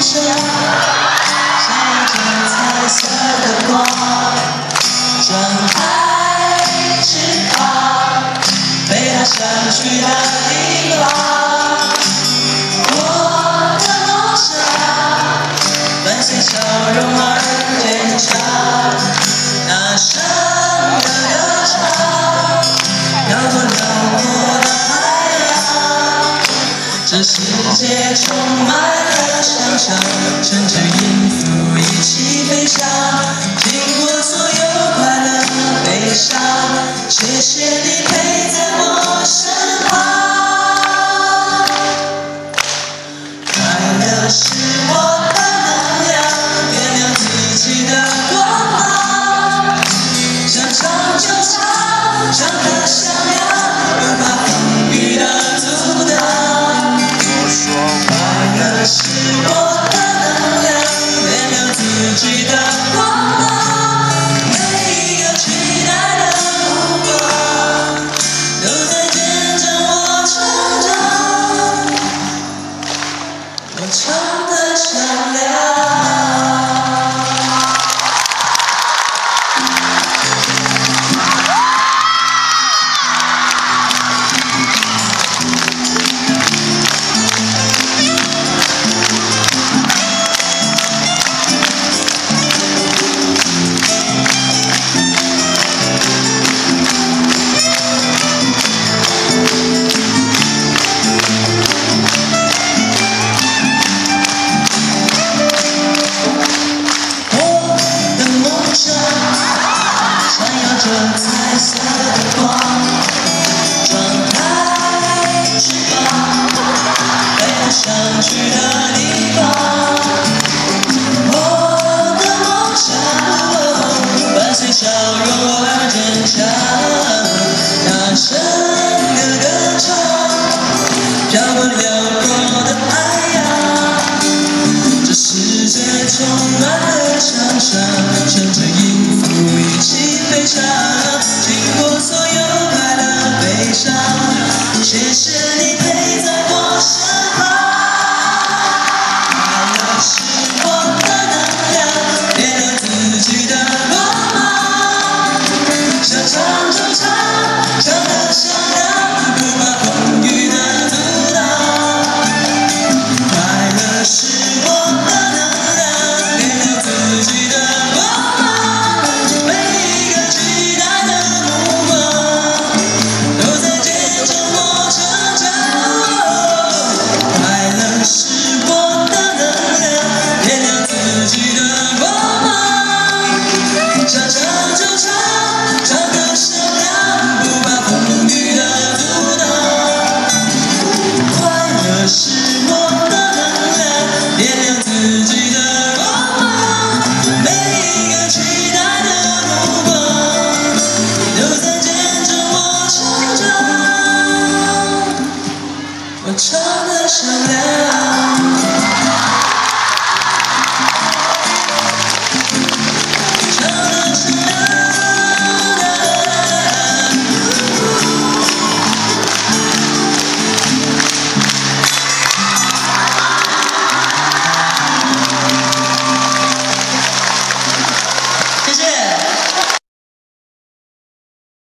车闪着彩色的光张开翅膀飞到想去的地方我的梦想伴随笑容而坚强这世界充满了想象甚至笑容而坚强大声的歌唱飘过辽阔的海洋这世界充满了想象乘着音符一起飞翔经过所有快乐悲伤谢谢你